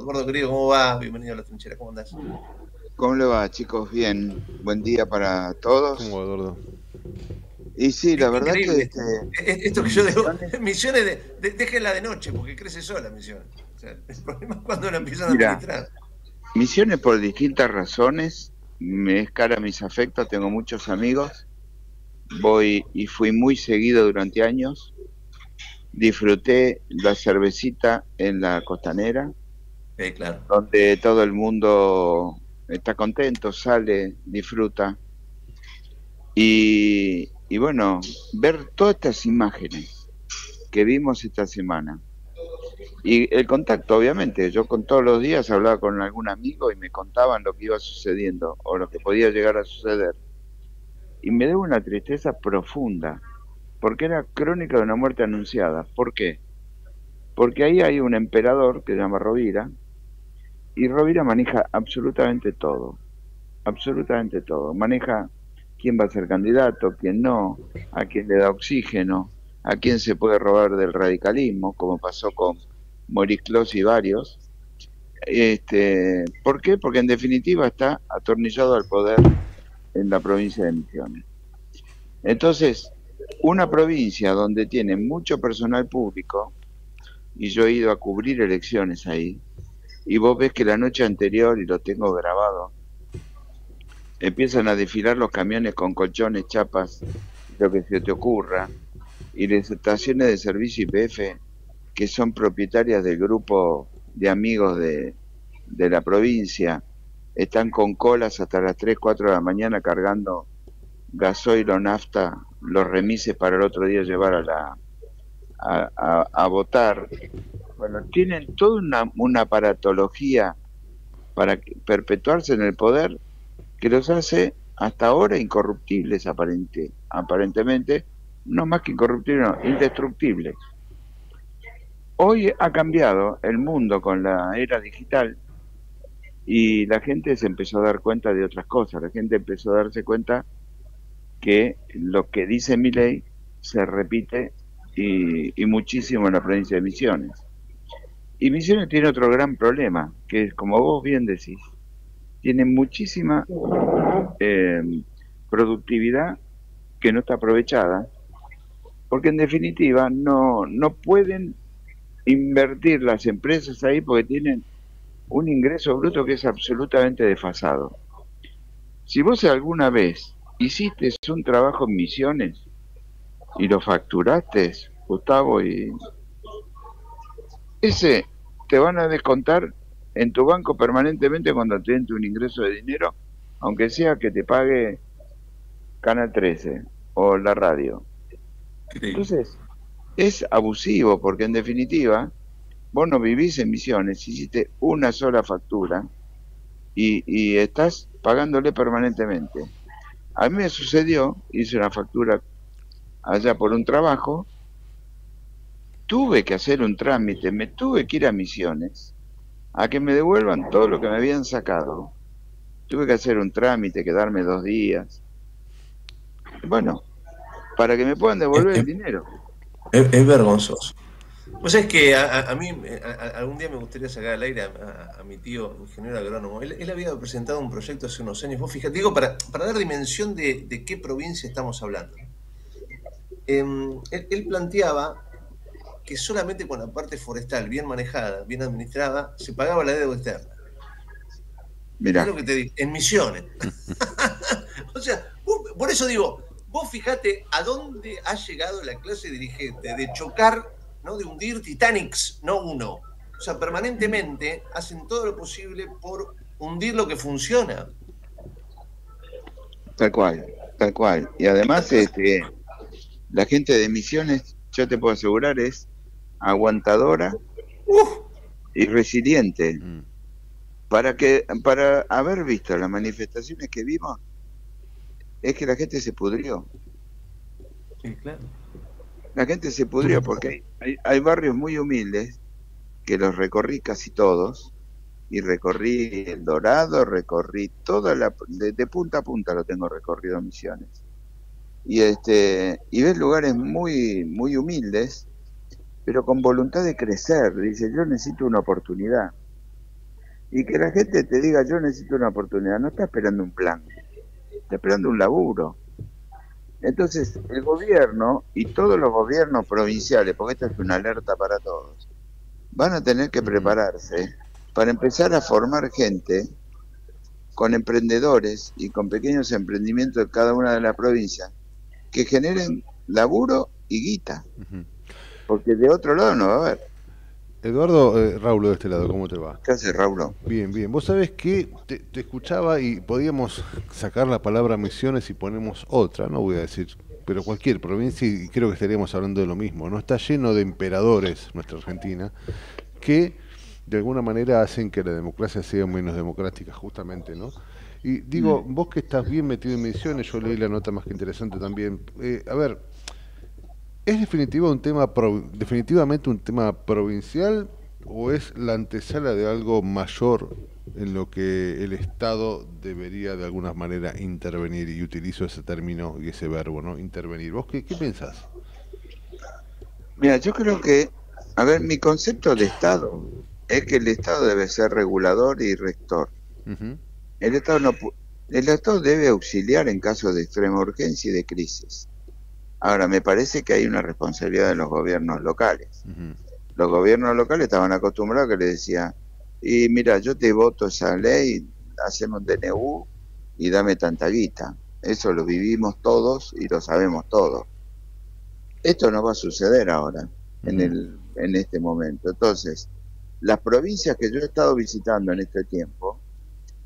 Eduardo querido, ¿cómo va? Bienvenido a la trinchera, ¿cómo andás? ¿Cómo le va, chicos? Bien, buen día para todos. ¿Cómo, Eduardo? Y sí, la verdad que... Este, Esto que yo digo, misiones, de, de- déjenla de noche, porque crece sola misiones. O sea, el problema es cuando la empiezan a administrar. Misiones por distintas razones, me es cara mis afectos, tengo muchos amigos, voy y fui muy seguido durante años, disfruté la cervecita en la costanera, Donde todo el mundo está contento, sale, disfruta. Y, y bueno, ver todas estas imágenes que vimos esta semana. Y el contacto, obviamente, yo con todos los días hablaba con algún amigo y me contaban lo que iba sucediendo o lo que podía llegar a suceder. Y me dio una tristeza profunda, porque era crónica de una muerte anunciada. ¿Por qué? Porque ahí hay un emperador que se llama Rovira, y Rovira maneja absolutamente todo, absolutamente todo. Maneja quién va a ser candidato, quién no, a quién le da oxígeno, a quién se puede robar del radicalismo, como pasó con Maurice Clos y varios. Este, ¿Por qué? Porque en definitiva está atornillado al poder en la provincia de Misiones. Entonces, una provincia donde tiene mucho personal público, y yo he ido a cubrir elecciones ahí, y vos ves que la noche anterior, y lo tengo grabado, empiezan a desfilar los camiones con colchones, chapas, lo que se te ocurra, y las estaciones de servicio IPF, que son propietarias del grupo de amigos de, de la provincia, están con colas hasta las 3, 4 de la mañana cargando gasoil o nafta, los remises para el otro día llevar a la a, a- a votar. Bueno, tienen toda una, una aparatología para perpetuarse en el poder que los hace hasta ahora incorruptibles aparente, aparentemente, no más que incorruptibles, no, indestructibles. Hoy ha cambiado el mundo con la era digital y la gente se empezó a dar cuenta de otras cosas. La gente empezó a darse cuenta que lo que dice mi ley se repite y, y muchísimo en la provincia de Misiones. Y Misiones tiene otro gran problema, que es, como vos bien decís, tiene muchísima eh, productividad que no está aprovechada, porque en definitiva no, no pueden invertir las empresas ahí porque tienen un ingreso bruto que es absolutamente desfasado. Si vos alguna vez hiciste un trabajo en misiones y lo facturaste, Gustavo, y ese te van a descontar en tu banco permanentemente cuando te entre un ingreso de dinero, aunque sea que te pague Canal 13 o la radio. Entonces, es abusivo porque en definitiva, vos no vivís en misiones, hiciste una sola factura y, y estás pagándole permanentemente. A mí me sucedió, hice una factura allá por un trabajo, tuve que hacer un trámite, me tuve que ir a misiones a que me devuelvan todo lo que me habían sacado. Tuve que hacer un trámite, quedarme dos días. Bueno, para que me puedan devolver el dinero. Es, es vergonzoso. Pues es que a, mí eh, a- a- algún día me gustaría sacar al aire a, a- a mi tío, ingeniero agrónomo. Él, él había presentado un proyecto hace unos años. Vos fíjate, digo, para, para dar dimensión de, de qué provincia estamos hablando. Em, él, él planteaba que solamente con la parte forestal bien manejada, bien administrada, se pagaba la deuda externa. Mira, Es lo que te digo, en misiones. o sea, vos- por eso digo, vos fíjate a dónde ha llegado la clase dirigente de chocar, ¿no? de hundir Titanics, no uno. O sea, permanentemente hacen todo lo posible por hundir lo que funciona. tal cual, tal cual. Y además, este, la gente de misiones, yo te puedo asegurar, es aguantadora Uf, y resiliente. Mm. Para que, para haber visto las manifestaciones que vimos, es que la gente se pudrió. sí, claro. La gente se pudrió porque hay, hay, barrios muy humildes que los recorrí casi todos y recorrí El Dorado, recorrí toda la de, de punta a punta lo tengo recorrido en Misiones. Y este y ves lugares muy muy humildes, pero con voluntad de crecer, dice, yo necesito una oportunidad. y que la gente te diga yo necesito una oportunidad, no está esperando un plan, está esperando un laburo. Entonces, el gobierno y todos los gobiernos provinciales, porque esta es una alerta para todos, van a tener que prepararse para empezar a formar gente con emprendedores y con pequeños emprendimientos de cada una de las provincias que generen laburo y guita. Porque de otro lado no va a haber. Eduardo, eh, Raúl de este lado, ¿cómo te va? ¿Qué haces, Raúl? Bien, bien. Vos sabés que te, escuchaba y podíamos sacar la palabra misiones y ponemos otra, no voy a decir, pero cualquier provincia y creo que estaríamos hablando de lo mismo, ¿no? Está lleno de emperadores nuestra Argentina que de alguna manera hacen que la democracia sea menos democrática, justamente, ¿no? Y digo, mm. vos que estás bien metido en misiones, yo leí la nota más que interesante también. Eh, a ver, ¿Es definitivo un tema definitivamente un tema provincial o es la antesala de algo mayor en lo que el Estado debería de alguna manera intervenir? Y utilizo ese término y ese verbo, ¿no? Intervenir. ¿Vos qué, qué pensás? Mira, yo creo que, a ver, mi concepto de Estado es que el Estado debe ser regulador y rector. El Estado no el Estado debe auxiliar en caso de extrema urgencia y de crisis. Ahora, me parece que hay una responsabilidad de los gobiernos locales. Los gobiernos locales estaban acostumbrados que le decía, y mira, yo te voto esa ley, hacemos DNU y dame tanta guita. Eso lo vivimos todos y lo sabemos todos. Esto no va a suceder ahora, en, el, en este momento. Entonces, las provincias que yo he estado visitando en este tiempo,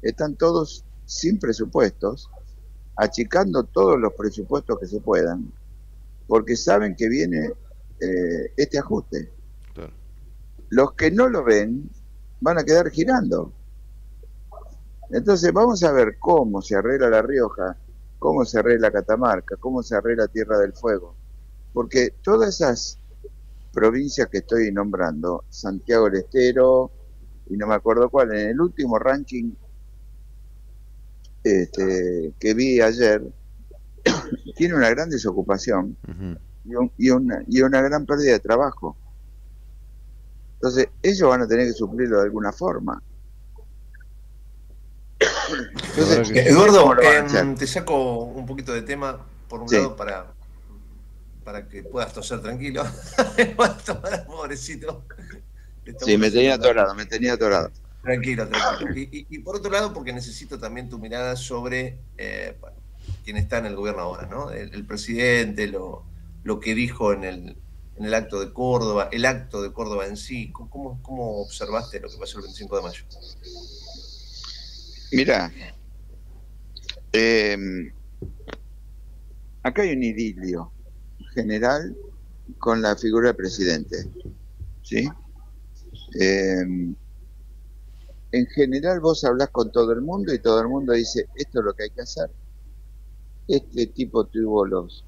están todos sin presupuestos, achicando todos los presupuestos que se puedan, porque saben que viene eh, este ajuste. Los que no lo ven van a quedar girando. Entonces vamos a ver cómo se arregla La Rioja, cómo se arregla Catamarca, cómo se arregla Tierra del Fuego. Porque todas esas provincias que estoy nombrando, Santiago del Estero, y no me acuerdo cuál, en el último ranking este, que vi ayer, tiene una gran desocupación y, una, y una gran pérdida de trabajo. Entonces, ellos van a tener que suplirlo de alguna forma. Eduardo, em, te saco un poquito de tema, por un lado, para, para que puedas toser tranquilo. pobrecito. Sí, me tenía atorado, me tenía atorado. Tranquilo, tranquilo. Y, por otro lado, porque necesito también tu mirada sobre, eh, quien está en el gobierno ahora, ¿no? El, presidente, lo, que dijo en el, acto de Córdoba, el acto de Córdoba en sí. ¿Cómo, cómo observaste lo que pasó el 25 de mayo? Mira, em, acá hay un idilio general con la figura del presidente, ¿sí? Em, en general vos hablas con todo el mundo y todo el mundo dice, esto es lo que hay que hacer este tipo tuvo los,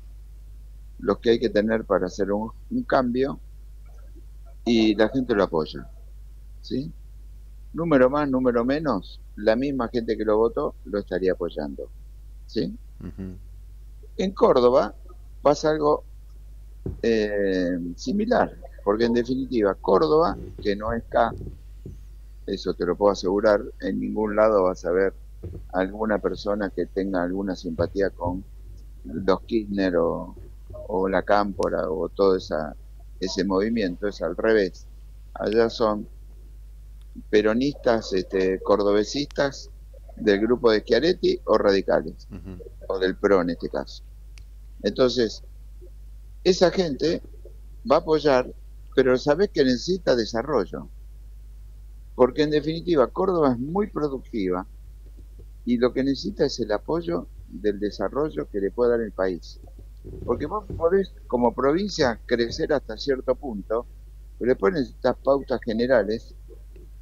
los que hay que tener para hacer un, cambio y la gente lo apoya. ¿sí? Número más, número menos, la misma gente que lo votó lo estaría apoyando. ¿sí? En Córdoba pasa algo eh, similar, porque en definitiva Córdoba, que no es K, eso te lo puedo asegurar, en ningún lado vas a ver alguna persona que tenga alguna simpatía con los Kirchner o, la Cámpora o todo esa, ese movimiento, es al revés. Allá son peronistas, este, cordobesistas del grupo de Schiaretti o radicales, o del PRO en este caso. Entonces, esa gente va a apoyar, pero sabes que necesita desarrollo. Porque en definitiva, Córdoba es muy productiva, y lo que necesita es el apoyo del desarrollo que le pueda dar el país. Porque vos podés, como provincia, crecer hasta cierto punto, pero después necesitas pautas generales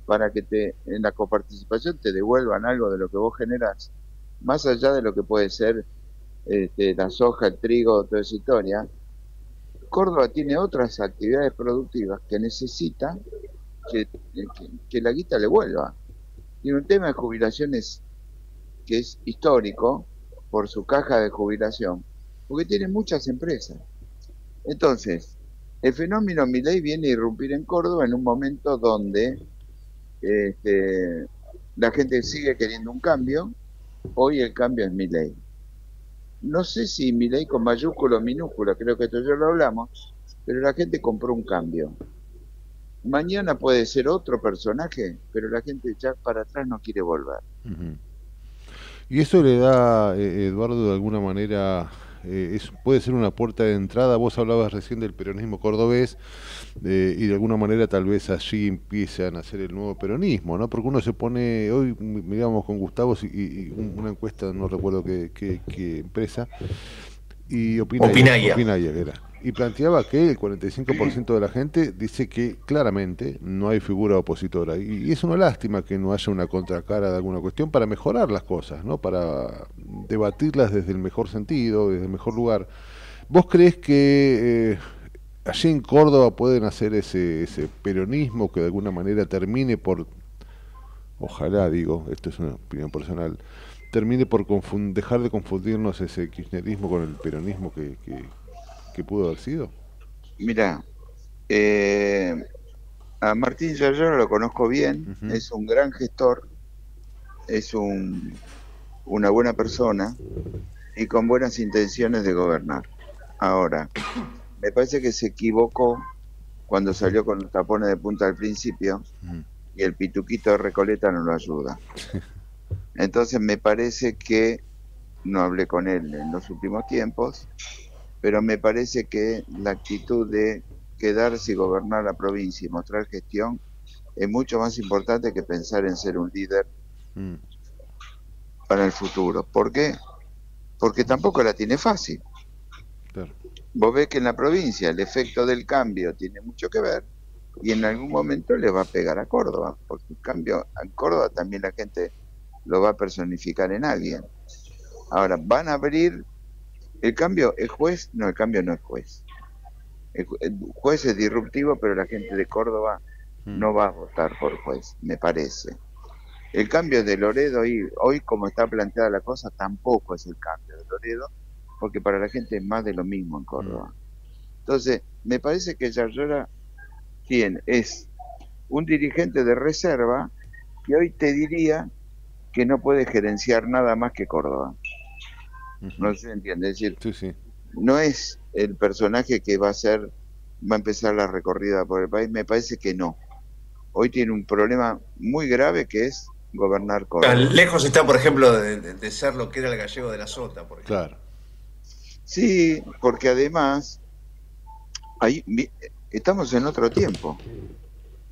para que te, en la coparticipación te devuelvan algo de lo que vos generás, más allá de lo que puede ser este, la soja, el trigo, toda esa historia. Córdoba tiene otras actividades productivas que necesita que, que la guita le vuelva. Tiene un tema de jubilaciones que es histórico por su caja de jubilación, porque tiene muchas empresas. Entonces, el fenómeno Milei viene a irrumpir en Córdoba en un momento donde este, la gente sigue queriendo un cambio, hoy el cambio es mi ley. No sé si mi ley con mayúscula o minúscula, creo que esto ya lo hablamos, pero la gente compró un cambio. Mañana puede ser otro personaje, pero la gente ya para atrás no quiere volver. Y eso le da, eh, Eduardo, de alguna manera, eh, puede ser una puerta de entrada. Vos hablabas recién del peronismo cordobés eh, y de alguna manera tal vez allí empiece a nacer el nuevo peronismo, ¿no? Porque uno se pone, hoy miramos con Gustavo y, una encuesta, no recuerdo qué, qué, empresa, y opina Opinaya. Opinaya que era y planteaba que el 45% de la gente dice que claramente no hay figura opositora. Y, es una lástima que no haya una contracara de alguna cuestión para mejorar las cosas, ¿no? para debatirlas desde el mejor sentido, desde el mejor lugar. ¿Vos crees que eh, allí en Córdoba pueden hacer ese, ese peronismo que de alguna manera termine por, ojalá digo, esto es una opinión personal, termine por dejar de confundirnos ese kirchnerismo con el peronismo que que pudo haber sido? Mira, eh, a Martín Yayara lo conozco bien, es un gran gestor, es un, una buena persona y con buenas intenciones de gobernar. Ahora, me parece que se equivocó cuando salió con los tapones de punta al principio y el pituquito de Recoleta no lo ayuda. Entonces me parece que no hablé con él en los últimos tiempos, pero me parece que la actitud de quedarse y gobernar la provincia y mostrar gestión es mucho más importante que pensar en ser un líder mm. para el futuro. ¿Por qué? Porque tampoco la tiene fácil. Vos ves que en la provincia el efecto del cambio tiene mucho que ver y en algún momento le va a pegar a Córdoba, porque el cambio en Córdoba también la gente lo va a personificar en alguien. Ahora, van a abrir ¿El cambio es juez? No, el cambio no es juez. El, juez es disruptivo, pero la gente de Córdoba mm. no va a votar por juez, me parece. El cambio de Loredo, y hoy como está planteada la cosa, tampoco es el cambio de Loredo, porque para la gente es más de lo mismo en Córdoba. Mm. Entonces, me parece que Yarlora tiene, es un dirigente de reserva que hoy te diría que no puede gerenciar nada más que Córdoba. No se entiende. Es decir, no es el personaje que va a ser, va a empezar la recorrida por el país. Me parece que no. Hoy tiene un problema muy grave que es gobernar Córdoba. Lejos está, por ejemplo, de, ser lo que era el gallego de la Sota, por Claro. Sí, porque además ahí, estamos en otro tiempo.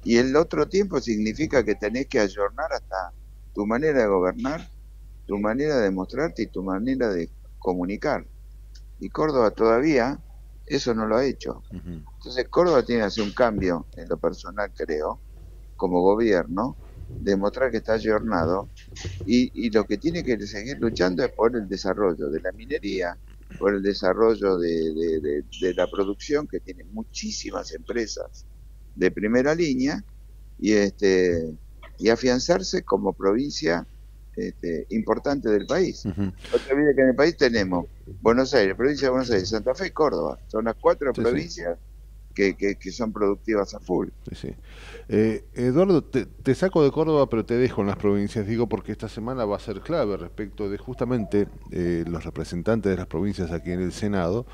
Y el otro tiempo significa que tenés que ayornar hasta tu manera de gobernar, tu manera de mostrarte y tu manera de comunicar. Y Córdoba todavía eso no lo ha hecho. Entonces Córdoba tiene que hacer un cambio, en lo personal creo, como gobierno, demostrar que está ayornado y, y, lo que tiene que seguir luchando es por el desarrollo de la minería, por el desarrollo de, de la producción, que tiene muchísimas empresas de primera línea, y, este, y afianzarse como provincia este, importante del país. No te olvides que en el país tenemos Buenos Aires, provincia de Buenos Aires, Santa Fe y Córdoba. Son las cuatro provincias Que, que, son productivas a full. Eh, Eduardo, te, saco de Córdoba, pero te dejo en las provincias, digo, porque esta semana va a ser clave respecto de justamente eh, los representantes de las provincias aquí en el Senado.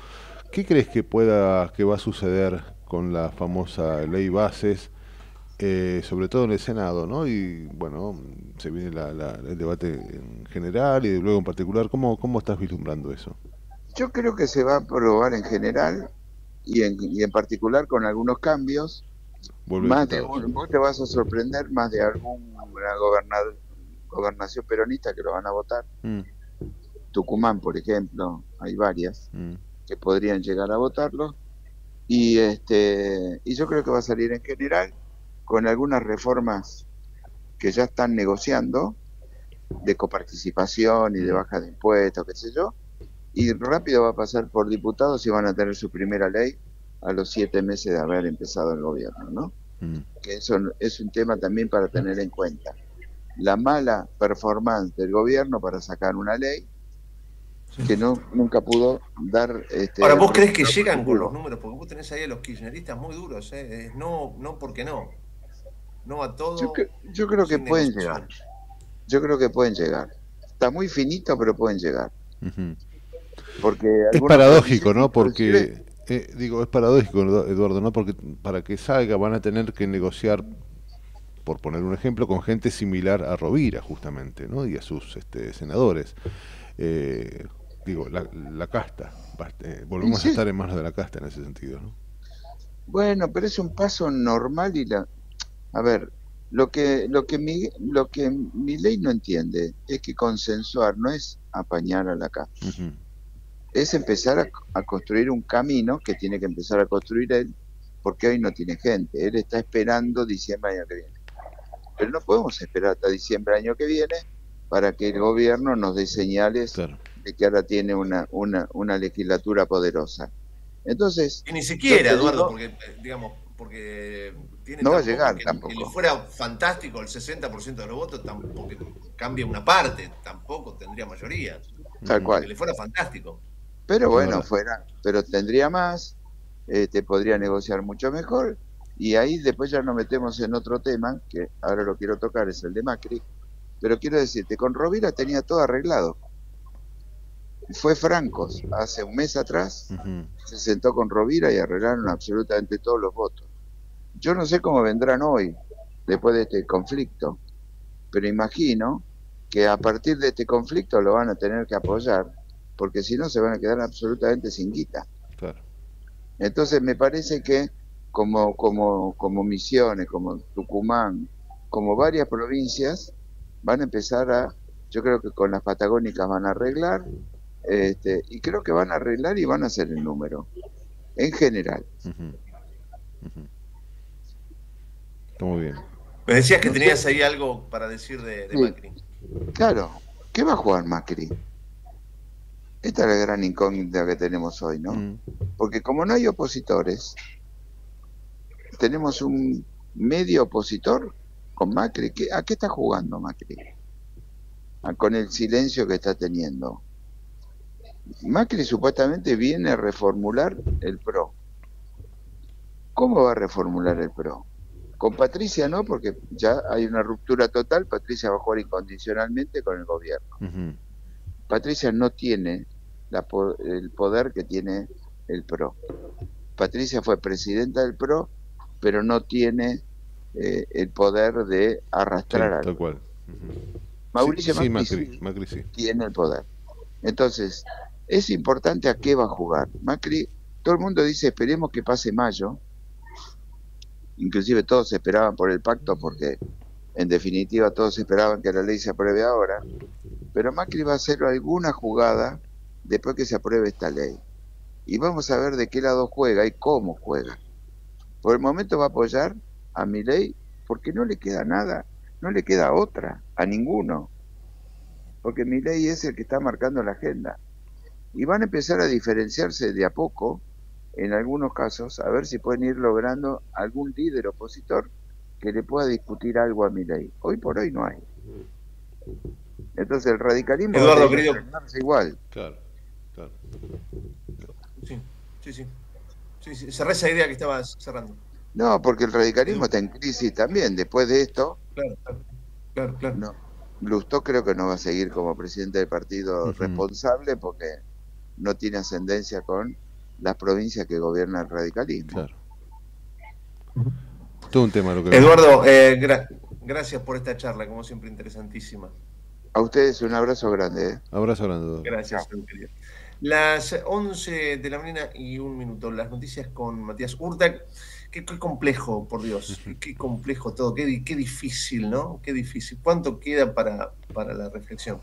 ¿Qué crees que pueda, que va a suceder con la famosa ley bases? Eh, sobre todo en el Senado, ¿no? Y bueno, se viene el debate en general y luego en particular. ¿Cómo, ¿Cómo estás vislumbrando eso? Yo creo que se va a aprobar en general y en, y en particular con algunos cambios. más de, vos te vas a sorprender más de alguna gobernación peronista que lo van a votar. Mm. Tucumán, por ejemplo, hay varias mm. que podrían llegar a votarlo. Y este y yo creo que va a salir en general con algunas reformas que ya están negociando de coparticipación y de baja de impuestos, qué sé yo, y rápido va a pasar por diputados y van a tener su primera ley a los siete meses de haber empezado el gobierno, ¿no? Mm. Que eso es un tema también para tener en cuenta. La mala performance del gobierno para sacar una ley que no nunca pudo dar este ahora vos crees que llegan con los números porque vos tenés ahí a los kirchneristas muy duros ¿eh? no no porque no no a todo. Yo, creo que pueden llegar. yo creo que pueden llegar. Está muy finito, pero pueden llegar. Porque es paradójico, ¿no? Porque eh, digo, es paradójico, Eduardo, ¿no? Porque para que salga van a tener que negociar, por poner un ejemplo, con gente similar a Rovira, justamente, ¿no? Y a sus este, senadores. Eh, digo, la, casta. Eh, volvemos a estar en manos de la casta en ese sentido, ¿no? Bueno, pero es un paso normal y la... A ver, lo que, lo que, mi, lo que mi ley no entiende es que consensuar no es apañar a la casta es empezar a, construir un camino que tiene que empezar a construir él, porque hoy no tiene gente. Él está esperando diciembre año que viene. Pero no podemos esperar hasta diciembre año que viene para que el gobierno nos dé señales de que ahora tiene una, una, una legislatura poderosa. Entonces. Y ni siquiera, Eduardo, porque, eh, digamos, porque tiene no va a llegar tampoco. Que le fuera fantástico el 60% de los votos, tampoco cambia una parte, tampoco tendría mayoría. Tal cual. Que le fuera fantástico. Pero bueno, fuera, pero tendría más, eh, te podría negociar mucho mejor. Y ahí después ya nos metemos en otro tema, que ahora lo quiero tocar, es el de Macri. Pero quiero decirte, con Rovira tenía todo arreglado. Fue Francos, hace un mes atrás, se sentó con Rovira y arreglaron absolutamente todos los votos. Yo no sé cómo vendrán hoy, después de este conflicto, pero imagino que a partir de este conflicto lo van a tener que apoyar porque si no se van a quedar absolutamente sin guita. Entonces me parece que como, como, como Misiones, como Tucumán, como varias provincias, van a empezar a, yo creo que con las patagónicas van a arreglar, este, y creo que van a arreglar y van a hacer el número, en general. Muy bien. Me decías que tenías ahí algo para decir de, Macri. Claro, ¿qué va a jugar Macri? Esta es la gran incógnita que tenemos hoy, ¿no? Mm. Porque como no hay opositores, tenemos un medio opositor con Macri. ¿A qué está jugando Macri? Con el silencio que está teniendo. Macri supuestamente viene a reformular el PRO. ¿Cómo va a reformular el PRO? Con Patricia no, porque ya hay una ruptura total. Patricia va a jugar incondicionalmente con el gobierno. Patricia no tiene el poder que tiene el PRO. Patricia fue presidenta del PRO, pero no tiene eh, el poder de arrastrar sí, Tal Mauricio Macri, tiene el poder. Entonces, es importante a qué va a jugar. Macri, todo el mundo dice, esperemos que pase mayo. Inclusive todos esperaban por el pacto porque en definitiva todos esperaban que la ley se apruebe ahora pero Macri va a hacer alguna jugada después que se apruebe esta ley. Y vamos a ver de qué lado juega y cómo juega. Por el momento va a apoyar a mi ley porque no le queda nada, no le queda otra, a ninguno. Porque mi ley es el que está marcando la agenda. Y van a empezar a diferenciarse de a poco, en algunos casos, a ver si pueden ir logrando algún líder opositor que le pueda discutir algo a mi ley. Hoy por hoy no hay. Entonces el radicalismo Eduardo, querido. igual. Claro, claro. Sí, sí, sí. sí, sí. Cerré esa idea que estabas cerrando. No, porque el radicalismo está en crisis también. Después de esto, claro, claro, claro. No, Lustó creo que no va a seguir como presidente del partido responsable porque no tiene ascendencia con las provincias que gobierna el radicalismo. Claro. Todo un tema lo que Eduardo, eh, gracias por esta charla, como siempre interesantísima. A ustedes un abrazo grande. ¿eh? Abrazo grande. Gracias, Las 11 de la mañana y un minuto. Las noticias con Matías Urtac. Qué, complejo, por Dios. Qué complejo todo. Qué, qué, difícil, ¿no? Qué difícil. ¿Cuánto queda para, para la reflexión?